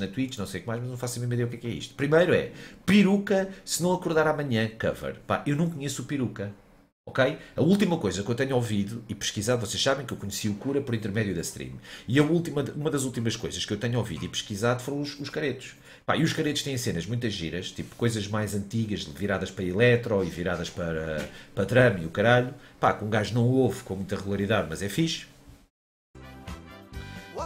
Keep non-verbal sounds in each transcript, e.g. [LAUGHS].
na Twitch, não sei o que mais, mas não faço a mínima ideia o que é, que é isto. Primeiro é peruca se não acordar amanhã, cover. Pá, eu não conheço o peruca. Ok? A última coisa que eu tenho ouvido e pesquisado, vocês sabem que eu conheci o Cura por intermédio da stream. E a última, uma das últimas coisas que eu tenho ouvido e pesquisado foram os, os caretos. Pá, e os caretos têm cenas muitas giras, tipo coisas mais antigas, viradas para eletro e viradas para, para drum e o caralho. Pá, que um gajo não ouve com muita regularidade, mas é fixe.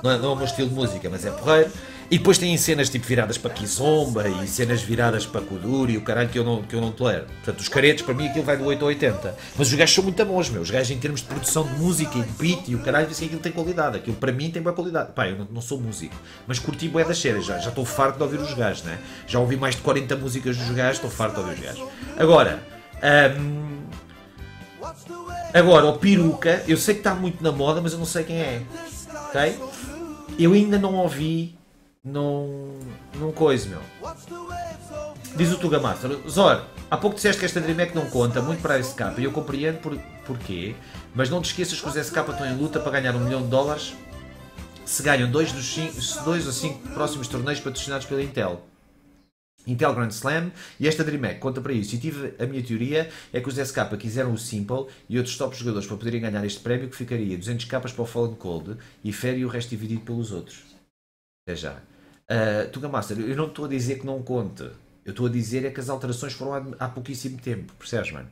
Não é, não é o meu estilo de música, mas é porreiro. E depois têm cenas tipo viradas para Kizomba e cenas viradas para Kuduri e o caralho que eu, não, que eu não tolero. Portanto, os caretos para mim aquilo vai do 8 ao 80. Mas os gajos são muito bons, meu. Os gajos em termos de produção de música e de beat e o caralho, dizem que aquilo tem qualidade. Aquilo para mim tem boa qualidade. Pá, eu não, não sou músico, mas curti bué das séries já. Já estou farto de ouvir os gajos, né? Já ouvi mais de 40 músicas dos gajos, estou farto de ouvir os gajos. Agora, hum, agora, o peruca, eu sei que está muito na moda, mas eu não sei quem é. Ok? Eu ainda não ouvi num, num coisa, meu. Diz o Tuga Master. Zor, há pouco disseste que esta DreamHack não conta muito para a SK e eu compreendo por, porquê, mas não te esqueças que os SK estão em luta para ganhar um milhão de dólares se ganham dois dos cinco, dois ou cinco próximos torneios patrocinados pela Intel. Intel Grand Slam e esta DreamHack conta para isso. E tive a minha teoria é que os SK quiseram o Simple e outros top jogadores para poderem ganhar este prémio que ficaria 200 capas para o Fallen Cold e fere o resto dividido pelos outros. Até já. Uh, Tuga Master, eu não estou a dizer que não conte. Eu estou a dizer é que as alterações foram há, há pouquíssimo tempo. Percebes, mano?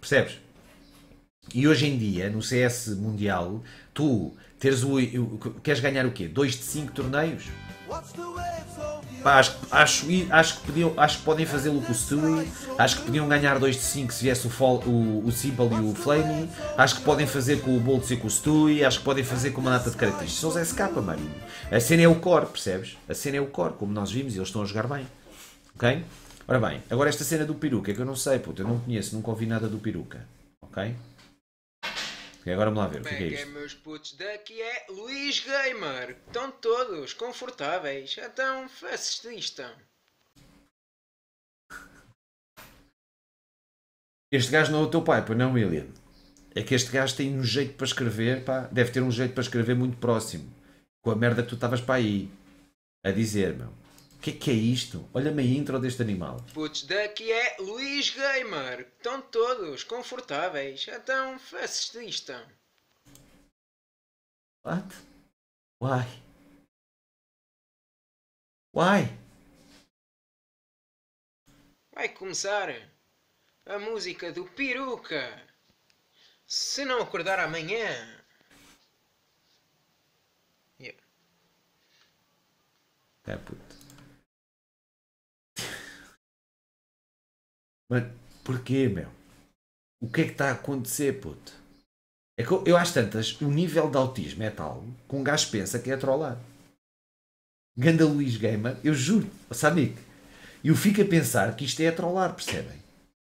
Percebes? E hoje em dia, no CS Mundial, tu teres o, queres ganhar o quê? 2 de 5 torneios? Pá, acho, acho, acho, que podiam, acho que podem fazê-lo com o Stewie. Acho que podiam ganhar 2 de 5 se viesse o, fall, o, o Simple e o Flame. Acho que podem fazer com o Bolt e com o Stewie. Acho que podem fazer com uma data de características. São os SK, mano. A cena é o core, percebes? A cena é o core, como nós vimos e eles estão a jogar bem. Ok? Ora bem, agora esta cena do peruca que eu não sei, puto, eu não conheço, nunca ouvi nada do peruca. Ok? E agora vamos lá ver, o que é, que é isto? meus putos, daqui é Luís Gamer. Estão todos confortáveis. Então, assistam. Este gajo não é o teu pai, pois não, William? É que este gajo tem um jeito para escrever, pá, deve ter um jeito para escrever muito próximo. Com a merda que tu estavas para aí a dizer, meu. O que é que é isto? Olha-me a intro deste animal. Putos, daqui é Luís Gamer. Estão todos confortáveis. Então, assistam. What? Why? Why? Vai começar a música do Peruca. Se não acordar amanhã. Yeah. É puto. Mas porquê, meu? O que é que está a acontecer, puto? É que eu, acho tantas, o nível de autismo é tal que um gajo pensa que é trollar. Ganda Luís Gamer, eu juro, sabe Nick? Eu fico a pensar que isto é a trollar, percebem?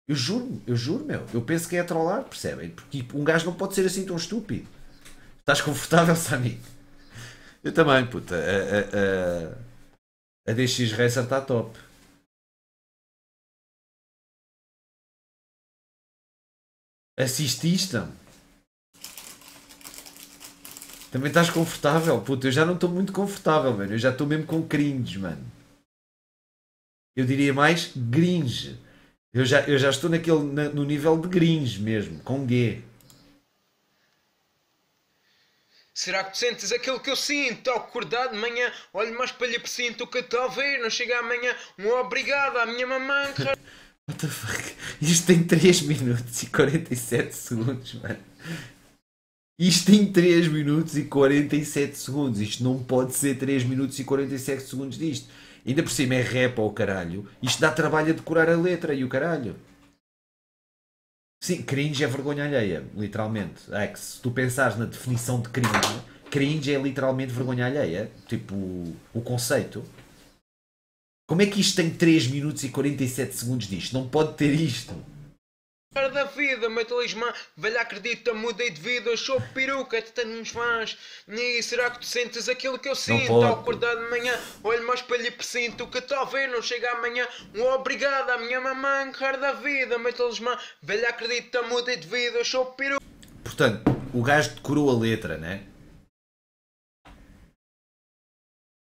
Eu juro, eu juro, meu. Eu penso que é a trollar, percebem? Porque tipo, um gajo não pode ser assim tão estúpido. Estás confortável, Sonic? Eu também, puta. A, a, a, a DX Racer está top. Assististe? Também estás confortável? Puta, eu já não estou muito confortável, mano. Eu já estou mesmo com cringe, mano. Eu diria mais gringe. Eu já, eu já estou naquele, na, no nível de gringe mesmo, com G. Será que tu sentes aquilo que eu sinto ao acordar de manhã? Olho mais para lhe presinto o que estou a ver. Não chega amanhã. Um obrigado à minha mamãe. [LAUGHS] What the fuck? Isto tem 3 minutos e 47 segundos, mano. Isto tem 3 minutos e 47 segundos. Isto não pode ser 3 minutos e 47 segundos disto. Ainda por cima é rap ao caralho. Isto dá trabalho a decorar a letra e o caralho. Sim, cringe é vergonha alheia, literalmente. É que se tu pensares na definição de cringe, cringe é literalmente vergonha alheia. Tipo, o conceito. Como é que isto tem 3 minutos e 47 segundos disto? Não pode ter isto. Da vida, meu talismã, velha acredita, mudei de vida, sou peruca, tu tens fãs. E será que tu sentes aquilo que eu sinto ao acordar de manhã? Olho mais para lhe presinto, que ver não chega amanhã. Um obrigado à minha mamãe, cara da vida, meu talismã, velha acredita, mudei de vida, sou peruca. Portanto, o gajo decorou a letra, né?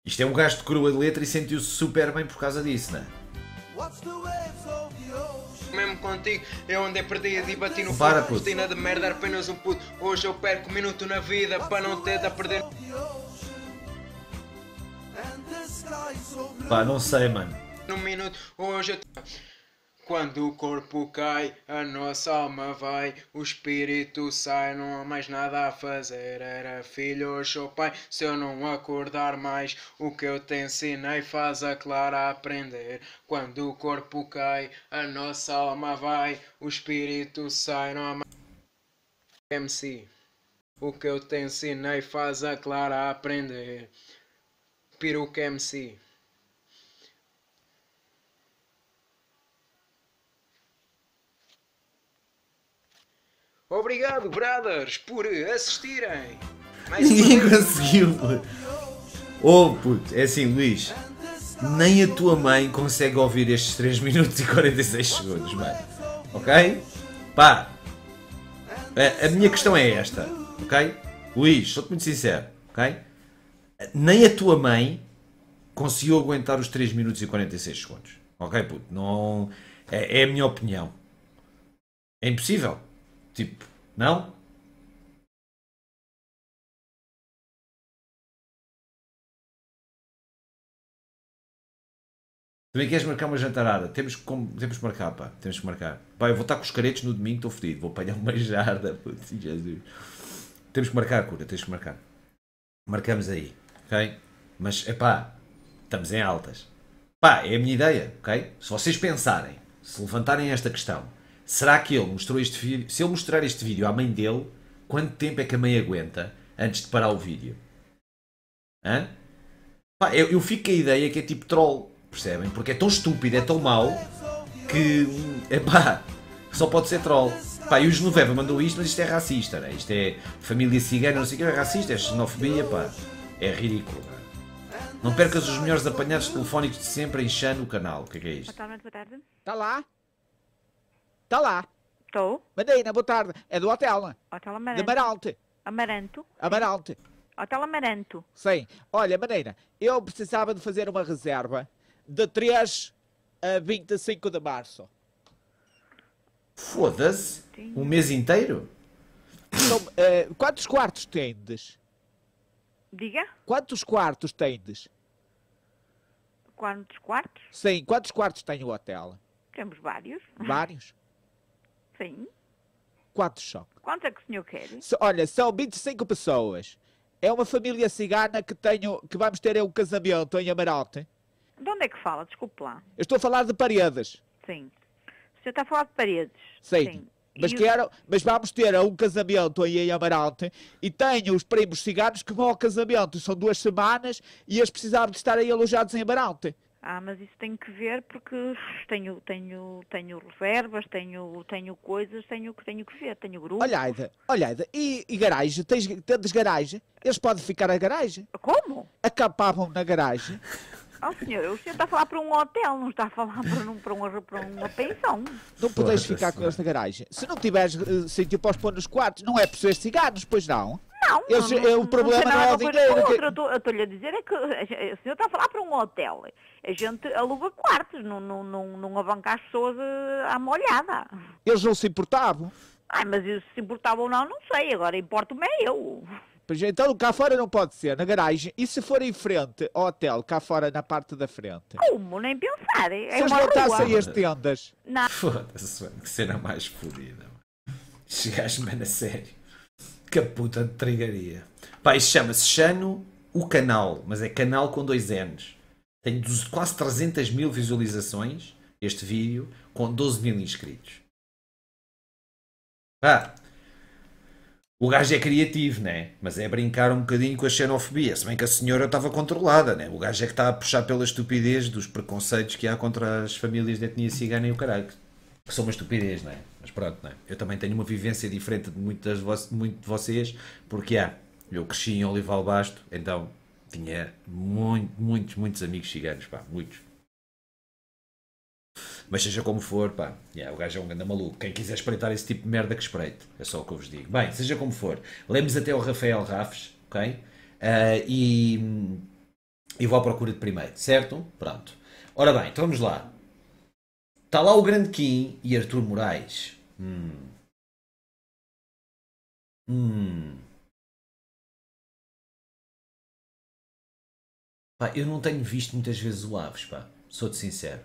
Isto é um gajo de crua de letra e sentiu-se super bem por causa disso, não é? Mesmo contigo, eu andei perdido e bati no Para, fundo. Destina de merda, apenas um puto. Hoje eu perco um minuto na vida para não ter de perder. Pá, não sei, mano. No minuto, hoje eu. Quando o corpo cai, a nossa alma vai, o espírito sai, não há mais nada a fazer. Era filho, sou pai, se eu não acordar mais, o que eu te ensinei faz a Clara aprender. Quando o corpo cai, a nossa alma vai, o espírito sai, não há mais. MC, o que eu te ensinei faz a Clara aprender. Peruca MC. Obrigado, brothers, por assistirem. Mais Ninguém conseguiu. Oh, puto, é assim, Luís. Nem a tua mãe consegue ouvir estes 3 minutos e 46 segundos, mano. Ok? Pá. A, a minha questão é esta, ok? Luís, sou-te muito sincero, ok? Nem a tua mãe conseguiu aguentar os 3 minutos e 46 segundos. Ok, puto? Não. É, é a minha opinião. É impossível. Tipo, não? Também queres marcar uma jantarada? Temos que, temos que marcar, pá. Temos que marcar. Pá, eu vou estar com os caretos no domingo, estou fodido. Vou apanhar uma [LAUGHS] jarda. Putz, Jesus. Temos que marcar, cura. Tens que marcar. Marcamos aí, ok? Mas, é pá, estamos em altas. Pá, é a minha ideia, ok? Se vocês pensarem, se levantarem esta questão, Será que ele mostrou este vídeo? Se ele mostrar este vídeo à mãe dele, quanto tempo é que a mãe aguenta antes de parar o vídeo? Hã? Pá, eu, eu fico com a ideia que é tipo troll, percebem? Porque é tão estúpido, é tão mau que. É pá, só pode ser troll. Pá, e o Genoveva mandou isto, mas isto é racista, né? Isto é família cigana, não sei o que, é racista, é xenofobia, pá. É ridículo. Não percas os melhores apanhados telefónicos de sempre enchendo o canal. O que é que é isto? Boa tarde, boa tarde. Está lá? Está lá. Estou. Madina, boa tarde. É do hotel, né? Hotel Amaranto. De Amaranto. Amaranto. Hotel Amaranto. Sim. Olha, Maneira, eu precisava de fazer uma reserva de 3 a 25 de março. Foda-se. Um mês inteiro? Então, uh, quantos quartos tendes? Diga? Quantos quartos tendes? Quantos quartos? Sim, quantos quartos tem o hotel? Temos vários. Vários? Sim. Quantos são? Quantos é que o senhor quer? Se, olha, são 25 pessoas. É uma família cigana que tenho, que vamos ter um casamento em Amarante. De onde é que fala? Desculpe lá. Eu estou a falar de paredes. Sim. O senhor está a falar de paredes? Sim. Sim. Mas, e quero, mas vamos ter um casamento aí em Amarante e tenho os primos ciganos que vão ao casamento. São duas semanas e eles precisavam de estar aí alojados em Amarante. Ah, mas isso tem que ver porque tenho, tenho, tenho reservas, tenho, tenho coisas, tenho, tenho que ver, tenho grupos. Olha, Aida, olha, Aida, e, e garagem? Tens, tens garagem? Eles podem ficar na garagem? Como? Acampavam na garagem? Oh, senhor, o senhor está a falar para um hotel, não está a falar para, um, para, uma, para uma pensão. Não podes ficar com eles na garagem. Se não tiveres uh, sítio para os pôr nos quartos, não é por ser ciganos, pois não? Não, Eles, não, não, o problema não, não é o dinheiro. Que... Eu estou-lhe a dizer é que o senhor está a falar para um hotel. A gente aluga quartos, não, não, não, não abanca as pessoas eh, à molhada. Eles não se importavam? Ai, mas se importavam ou não, não sei. Agora importo-me é eu. Então cá fora não pode ser, na garagem. E se for em frente ao hotel, cá fora na parte da frente? Como? Nem pensar. É se eles montassem as tendas. Não. Foda-se, que cena mais fodida. Chegaste-me a sério. Que puta de trigaria. Pá, isto chama-se Chano o Canal, mas é canal com dois N's. Tem quase 300 mil visualizações este vídeo com 12 mil inscritos. Pá, o gajo é criativo, né? Mas é brincar um bocadinho com a xenofobia. Se bem que a senhora estava controlada, né? O gajo é que está a puxar pela estupidez dos preconceitos que há contra as famílias de etnia cigana e o caralho. Que são uma estupidez, né? Mas pronto, né? Eu também tenho uma vivência diferente de muitas muito de vocês, porque há. Eu cresci em Olival Basto, então tinha muito, muitos, muitos amigos ciganos, pá, muitos. Mas seja como for, pá, yeah, o gajo é um grande maluco. Quem quiser espreitar esse tipo de merda que espreite. É só o que eu vos digo. Bem, seja como for. Lemos até o Rafael Rafes, ok? Uh, e, e vou à procura de primeiro, certo? Pronto. Ora bem, então vamos lá. Está lá o Grande Kim e Arthur Moraes. Hum. Hum. Pá, eu não tenho visto muitas vezes o Aves, pá. Sou-te sincero.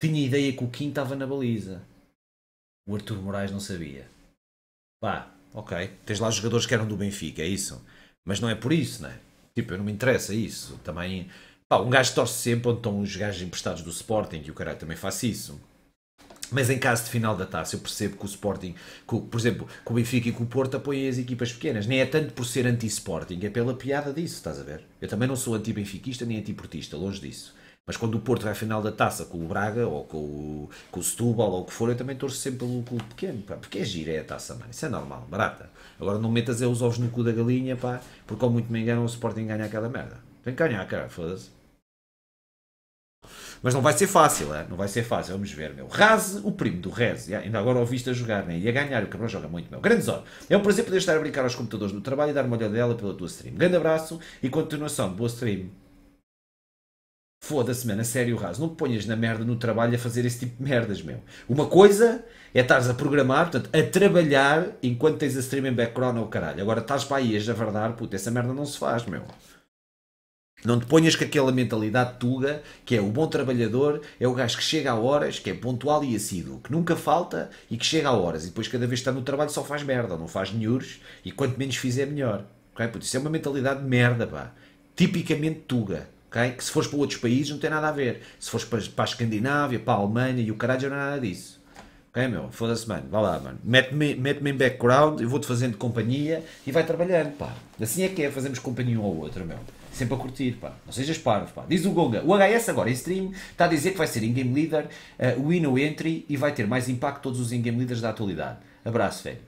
Tinha ideia que o Kim estava na baliza. O Arthur Moraes não sabia. Pá, ok. Tens lá jogadores que eram do Benfica, é isso. Mas não é por isso, né? Tipo, eu não me interessa isso. Também. Pá, um gajo torce sempre onde estão os gajos emprestados do Sporting, e o caralho também faz isso. Mas em caso de final da taça, eu percebo que o Sporting, que, por exemplo, que o Benfica e que o Porto apoiem as equipas pequenas. Nem é tanto por ser anti-Sporting, é pela piada disso, estás a ver? Eu também não sou anti-benfiquista nem anti-portista, longe disso. Mas quando o Porto vai à final da taça com o Braga ou com o, com o Setúbal ou o que for, eu também torço sempre pelo clube pequeno, pá, porque é gira é a taça, mano. Isso é normal, barata. Agora não metas é os ovos no cu da galinha, pá, porque ao muito me engano o Sporting ganha aquela merda. Tem que ganhar, cara, foda-se. Mas não vai ser fácil, é? não vai ser fácil, vamos ver, meu. Raze, o primo do Rez, ainda agora ouviste a jogar, né? e a ganhar, o cabrão joga muito, meu. Grande zona. É um prazer poder estar a brincar aos computadores no trabalho e dar uma olhada dela pela tua stream. Grande abraço e continuação, boa stream. Foda-se, mano, a sério, Raso. Não te ponhas na merda no trabalho a fazer esse tipo de merdas, meu. Uma coisa é estares a programar, portanto, a trabalhar enquanto tens a stream em background ou caralho. Agora estás para aí a javardar, puta, essa merda não se faz, meu. Não te ponhas com aquela mentalidade tuga, que é o bom trabalhador, é o gajo que chega a horas, que é pontual e assíduo, que nunca falta e que chega a horas. E depois, cada vez que está no trabalho, só faz merda, não faz nenhures, e quanto menos fizer, melhor. Okay? Puto, isso é uma mentalidade de merda, pá. Tipicamente tuga. Okay? Que se fores para outros países, não tem nada a ver. Se fores para, para a Escandinávia, para a Alemanha e o caralho, não é nada disso. Ok, meu? Foda-se, mano. Vá lá, mano. Mete-me mete em background, eu vou-te fazendo companhia e vai trabalhando, pá. Assim é que é, fazemos companhia um ao outro, meu. Sempre a curtir, pá. Não sejas parvo, pá. Diz o Gonga. O HS agora em stream está a dizer que vai ser in-game leader, uh, win ou entry e vai ter mais impacto que todos os in-game leaders da atualidade. Abraço, velho.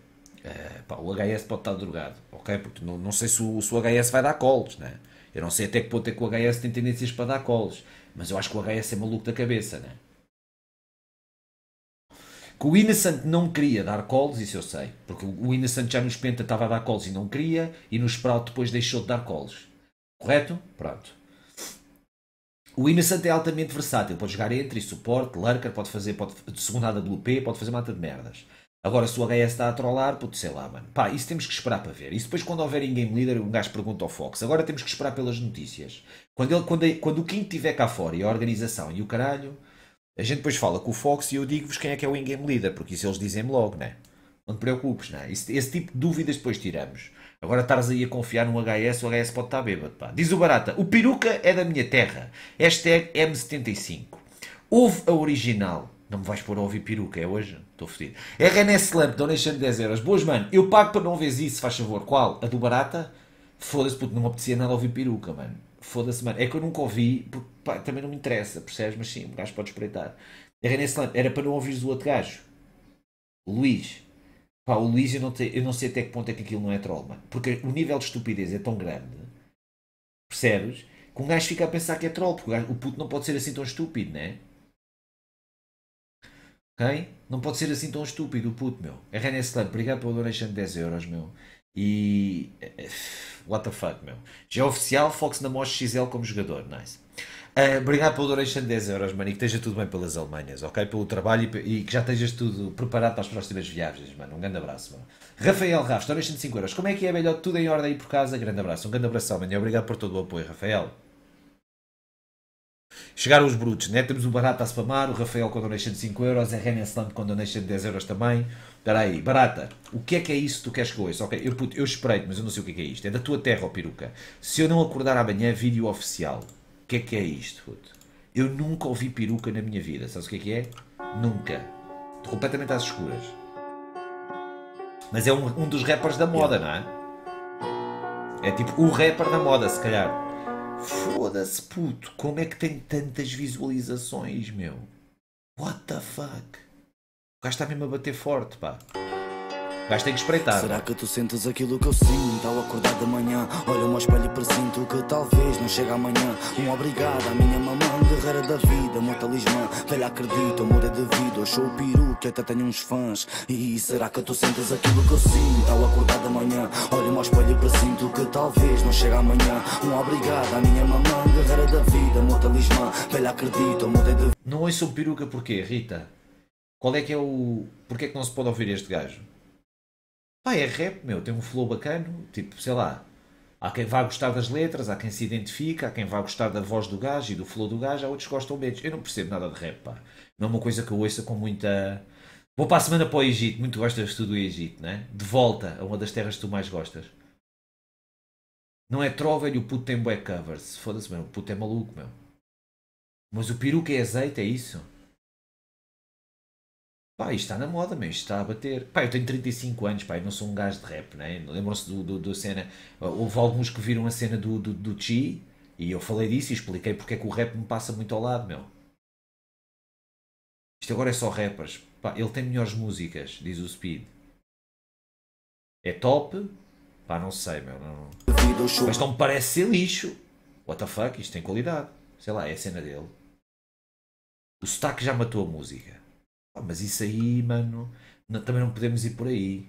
Uh, pá, o HS pode estar drogado, ok? Porque não, não sei se o, se o HS vai dar calls, né? Eu não sei até que ponto é que o HS tem tendências para dar calls, mas eu acho que o HS é maluco da cabeça, né? Que o Innocent não queria dar calls, isso eu sei. Porque o Innocent já nos Penta estava a dar calls e não queria, e no Sprout depois deixou de dar calls. Correto? Pronto. O Innocent é altamente versátil, pode jogar entre, suporte, lurker, pode fazer pode, de segunda WP, pode fazer mata de merdas. Agora, se o HS está a trollar, puto, sei lá, mano. Pá, isso temos que esperar para ver. E depois, quando houver em Game Leader, um gajo pergunta ao Fox. Agora temos que esperar pelas notícias. Quando, ele, quando, quando o King estiver cá fora e a organização e o caralho, a gente depois fala com o Fox e eu digo-vos quem é que é o in-game leader, porque isso eles dizem-me logo, né? Não te preocupes, né? Esse, esse tipo de dúvidas depois tiramos. Agora estás aí a confiar no HS, o HS pode estar bêbado. Pá. Diz o Barata, o peruca é da minha terra. Hashtag M75. Houve a original. Não me vais pôr a ouvir peruca, é hoje? Estou fedido. RNS Lamp, donation de 10 euros. Boas, mano. Eu pago para não ver isso, faz favor. Qual? A do Barata? Foda-se, puto, não me apetecia nada ouvir peruca, mano. Foda-se, mano. É que eu nunca ouvi, porque pá, também não me interessa, percebes? Mas sim, o gajo pode espreitar. RNS Lamp, era para não ouvires o outro gajo. O Luís. Pá, o Luís, eu não, te, eu não sei até que ponto é que aquilo não é troll, mano. Porque o nível de estupidez é tão grande, percebes? Que um gajo fica a pensar que é troll, porque o, puto não pode ser assim tão estúpido, né? Ok? Não pode ser assim tão estúpido o puto, meu. RNS Slam, obrigado pelo donation de 10 euros, meu. E. What the fuck, meu. Já é oficial, Fox na Mosh XL como jogador, nice. Uh, obrigado pelo donation de 10 euros, mano, e que esteja tudo bem pelas Alemanhas, ok? Pelo trabalho e, e, que já estejas tudo preparado para as próximas viagens, mano. Um grande abraço, mano. Rafael Rafs, donation de 5 euros. Como é que é, melhor? Tudo em ordem aí por casa? Grande abraço. Um grande abraço, mano, e obrigado por todo o apoio, Rafael. Chegaram os brutos, né? Temos o Barata a spamar, o Rafael com donation de 5 euros, a Renan Slam com donation de 10 euros também. Espera aí, Barata, o que é que é isso que tu queres que eu ouça? Ok, eu, puto, eu esperei mas eu não sei o que é, que é isto. É da tua terra, ó peruca. Se eu não acordar amanhã, vídeo oficial. O que é que é isto, puto? Eu nunca ouvi peruca na minha vida. Sabes o que é que é? Nunca. Estou completamente às escuras. Mas é um, um dos rappers da moda, não é? É tipo o rapper da moda, se calhar. Foda-se, puto. Como é que tem tantas visualizações, meu? What the fuck? O gajo está mesmo a bater forte, pá. O gajo tem que espreitar. Será que tu sentes aquilo que eu sinto ao acordar de manhã? Olho-me não chegue amanhã. Um obrigado à minha mamãe guerreira da vida, meu talismã. Velha acredita, eu mudei de vida. Eu sou o peru que até tenho uns fãs. E será que tu sentes aquilo que eu sinto ao acordar da manhã? Olho-me ao espelho e presinto que talvez não chegue amanhã. Um obrigado à minha mamã, guerreira da vida, meu talismã. Velha acredita, eu mudei de vida. Não ouço peruca porquê, Rita? Qual é que é o. Porquê é que não se pode ouvir este gajo? Pá, é rap, meu, tem um flow bacano, tipo, sei lá. Há quem vá gostar das letras, há quem se identifica, há quem vá gostar da voz do gajo e do flow do gajo, há outros que gostam menos. Eu não percebo nada de rap, pá. Não é uma coisa que eu ouça com muita. Vou para a semana para o Egito, muito gostas tu do Egito, né? De volta a uma das terras que tu mais gostas. Não é trova e o puto tem bué covers. Foda-se, meu, o puto é maluco, meu. Mas o peruca é azeite, é isso? Pá, isto está na moda, mas está a bater. Pá, eu tenho 35 anos, pá, eu não sou um gajo de rap, né? Lembram-se do, do, do, cena. Houve alguns que viram a cena do, do, do Chi e eu falei disso e expliquei porque é que o rap me passa muito ao lado, meu. Isto agora é só rappers. Pá, ele tem melhores músicas, diz o Speed. É top? Pá, não sei, meu. Não... Mas não me parece ser lixo. What the fuck? Isto tem qualidade. Sei lá, é a cena dele. O sotaque já matou a música. Mas isso aí, mano, não, também não podemos ir por aí.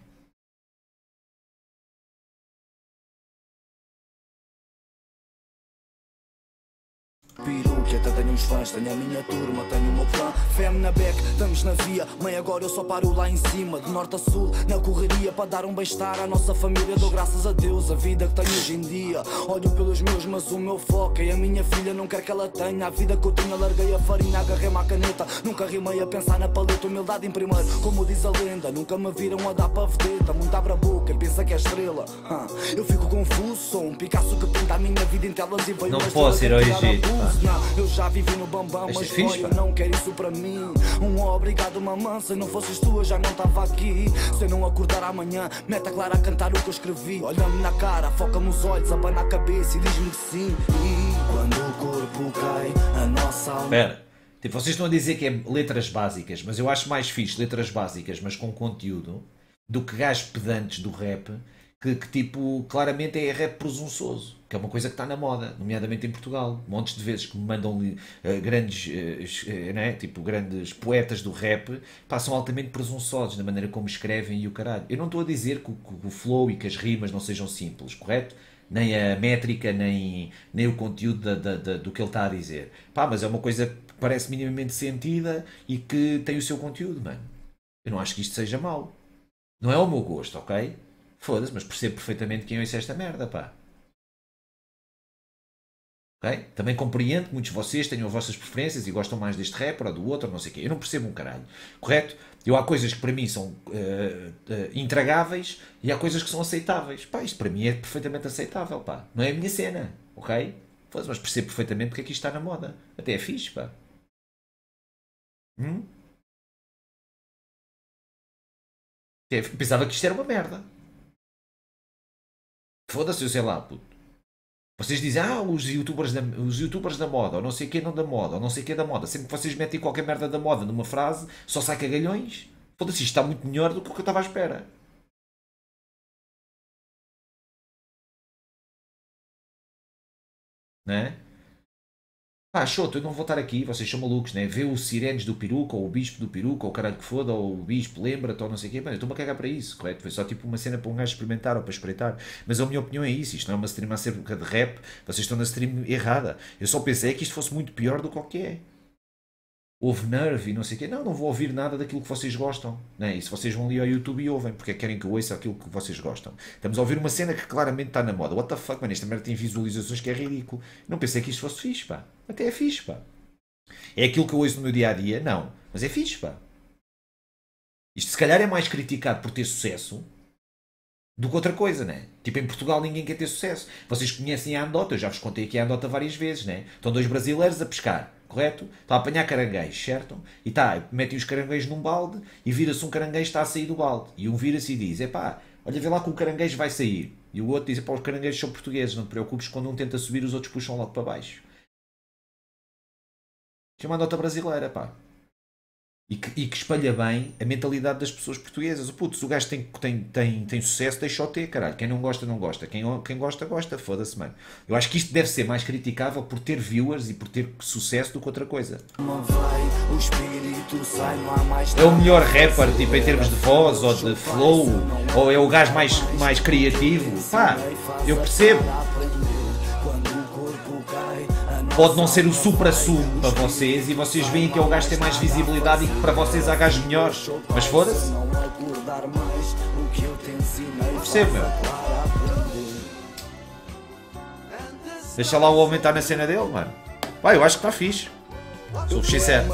Tenho uns fãs, tenho a minha turma, tenho o meu clã. Fem na beck, estamos na via. Mãe, agora eu só paro lá em cima De norte a sul, na correria Para dar um bem-estar à nossa família. Dou graças a Deus a vida que tenho hoje em dia. Olho pelos meus, mas o meu foco é a minha filha. Não quero que ela tenha a vida que eu tinha. Larguei a farinha, agarrei-me à caneta. Nunca rimei a pensar na paleta. Humildade em primeiro, como diz a lenda Nunca me viram a dar para vedeta Muito abre a boca, pensa que é estrela. Eu fico confuso, sou um Picasso que pinta a minha vida em telas E veio Não posso ir ao Egito, não, eu já vivi no bambam, mas é eu não quero isso para mim. Um obrigado, mamãe, se não fosses tu, eu já não estava aqui. Se eu não acordar amanhã, meta clara a cantar o que eu escrevi. Olha-me na cara, foca-me os olhos, abana a cabeça e diz-me que sim. E quando o corpo cai, a nossa alma. Espera. Tipo, vocês estão a dizer que é letras básicas, mas eu acho mais fixe letras básicas, mas com conteúdo, do que gajos pedantes do rap que, que, tipo, claramente é rap presunçoso, que é uma coisa que está na moda, nomeadamente em Portugal. Montes de vezes que me mandam uh, grandes, uh, né? tipo, grandes poetas do rap, passam altamente presunçosos na maneira como escrevem e o caralho. Eu não estou a dizer que, que, o flow e que as rimas não sejam simples, correto? Nem a métrica, nem, nem o conteúdo da, da, da, do que ele está a dizer. Pá, mas é uma coisa que parece minimamente sentida e que tem o seu conteúdo, mano. Eu não acho que isto seja mau. Não é o meu gosto, ok? Foda-se, mas percebo perfeitamente quem ouça esta merda, pá. Ok? Também compreendo que muitos de vocês tenham as vossas preferências e gostam mais deste rapper ou do outro, não sei o quê. Eu não percebo um caralho. Correto? Eu há coisas que para mim são uh, uh, intragáveis e há coisas que são aceitáveis. Pá, isto para mim é perfeitamente aceitável, pá. Não é a minha cena, ok? Foda-se, mas percebo perfeitamente porque é que isto está na moda. Até é fixe, pá. Hum? Pensava que isto era uma merda. Foda-se, eu sei lá, puto. Vocês dizem, ah, os youtubers, da, os youtubers da moda, ou não sei o que não da moda, ou não sei o que da moda. Sempre que vocês metem qualquer merda da moda numa frase, só sai cagalhões. Foda-se, isto está muito melhor do que o que eu estava à espera. Não é? Pá, Choto, eu não vou estar aqui, vocês são malucos, né? Vê os sirenes do peruca, ou o bispo do peruca, ou o caralho que foda, ou o bispo, lembra-te, ou não sei o quê. Mano, eu estou-me a cagar para isso, correto? Foi só tipo uma cena para um gajo experimentar ou para espreitar. Mas a minha opinião é isso, isto não é uma stream acerca de rap, vocês estão na stream errada. Eu só pensei que isto fosse muito pior do que o que é houve nerve e não sei o quê. Não, não vou ouvir nada daquilo que vocês gostam. Né? E se vocês vão ali ao YouTube e ouvem, porque querem que eu ouça aquilo que vocês gostam. Estamos a ouvir uma cena que claramente está na moda. What the fuck, mano? Esta merda tem visualizações que é ridículo. Não pensei que isto fosse fixe, pá. Até é fixe, pá. É aquilo que eu ouço no meu dia a dia? Não. Mas é fixe, pá. Isto se calhar é mais criticado por ter sucesso do que outra coisa, né? Tipo, em Portugal ninguém quer ter sucesso. Vocês conhecem a Andota, eu já vos contei aqui a Andota várias vezes, né? Estão dois brasileiros a pescar correto? Está a apanhar caranguejos, certo? E tá, metem os caranguejos num balde e vira-se um caranguejo está a sair do balde. E um vira-se e diz: Epá, olha, vê lá que o caranguejo vai sair. E o outro diz: Pá, os caranguejos são portugueses, não te preocupes, quando um tenta subir, os outros puxam logo para baixo. Chama a nota brasileira, pá. E que, e que, espalha bem a mentalidade das pessoas portuguesas. O puto, se o gajo tem, tem, tem, tem sucesso, deixa-o ter, caralho. Quem não gosta, não gosta. Quem, quem gosta, gosta. Foda-se, mano. Eu acho que isto deve ser mais criticável por ter viewers e por ter sucesso do que outra coisa. É o melhor rapper, tipo, em termos de voz ou de flow, ou é o gajo mais, mais criativo. Pá, eu percebo. Pode não ser o supra-sumo para vocês e vocês veem que é o gajo que tem mais visibilidade e que para vocês há gajos melhores. Mas foda-se. Percebo, meu. Deixa lá o homem estar na cena dele, mano. Vai, eu acho que está fixe. Sou sincero.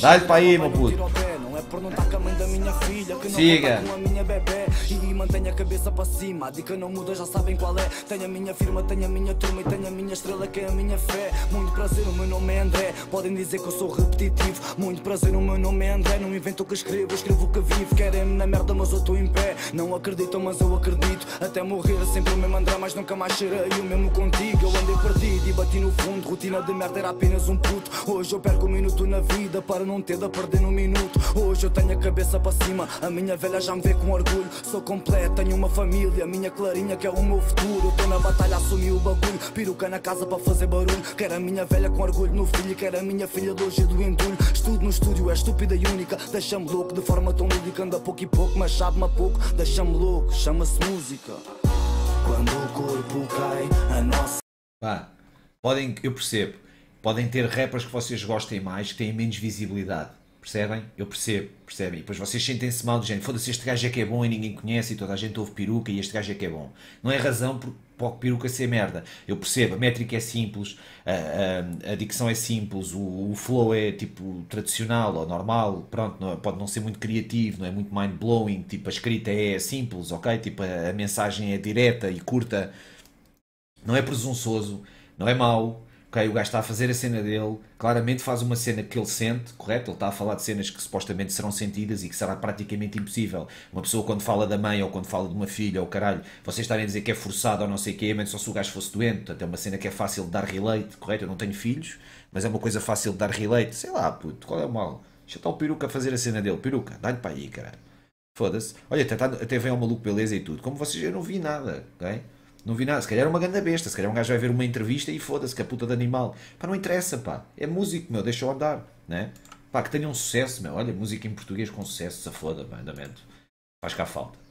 Dá-lhe para aí, meu puto. Minha filha Que não Siga. com a minha bebê. E mantenha a cabeça para cima A dica não muda, já sabem qual é. Tenho a minha firma, tenho a minha turma E tenho a minha estrela que é a minha fé. Muito prazer, o meu nome é André. Podem dizer que eu sou repetitivo. Muito prazer, o meu nome é André. Não invento o que escrevo, escrevo o que vivo. Querem-me na merda, mas eu estou em pé. Não acreditam, mas eu acredito. Até morrer sempre o mesmo André Mas nunca mais serei o mesmo contigo. Eu andei perdido e bati no fundo. Rotina de merda era apenas um puto. Hoje eu perco um minuto na vida Para não ter de perder no minuto. Hoje eu tenho a cabeça para a minha velha já me vê com orgulho. Sou completo, tenho uma família, minha clarinha que é o meu futuro. Eu tô na batalha, assumi o bagulho, piruca na casa para fazer barulho. Quero a minha velha com orgulho no filho, quero a minha filha de hoje do entulho. Estudo no estúdio, é estúpida e única, deixa-me louco de forma tão lúdica. Anda pouco e pouco, mas sabe-me a pouco, deixa-me louco, chama-se música. Quando o corpo cai, a nossa. Pá, podem, eu percebo, podem ter rappers que vocês gostem mais, que têm menos visibilidade Percebem? Eu percebo, percebem? E depois vocês sentem-se mal género, foda-se, este gajo é que é bom e ninguém conhece e toda a gente ouve peruca e este gajo é que é bom. Não é razão para o peruca ser merda. Eu percebo, a métrica é simples, a, a, a dicção é simples, o, o, flow é tipo tradicional ou normal, pronto, não, pode não ser muito criativo, não é muito mind-blowing, tipo a escrita é simples, ok? Tipo a, a mensagem é direta e curta, não é presunçoso, não é mau, O gajo está a fazer a cena dele, claramente faz uma cena que ele sente, correto? Ele está a falar de cenas que supostamente serão sentidas e que será praticamente impossível. Uma pessoa quando fala da mãe ou quando fala de uma filha ou caralho, vocês estarem a dizer que é forçado ou não sei o quê, mas só se o gajo fosse doente. Portanto, é uma cena que é fácil de dar relate, correto? Eu não tenho filhos, mas é uma coisa fácil de dar relate. Sei lá, puto, qual é o mal? Deixa o peruca a fazer a cena dele. Peruca, dá-lhe para aí, caralho. Foda-se. Olha, até, tá, até vem ao maluco beleza e tudo. Como vocês, eu não vi nada, ok? Não vi nada. Se calhar é uma grande besta. Se calhar um gajo vai ver uma entrevista e foda-se que a puta de animal. Pá, não interessa, pá. É músico, meu. Deixa-o andar, né? Pá, que tenha um sucesso, meu. Olha, música em português com sucesso, se foda, pá, andamento. Faz cá falta.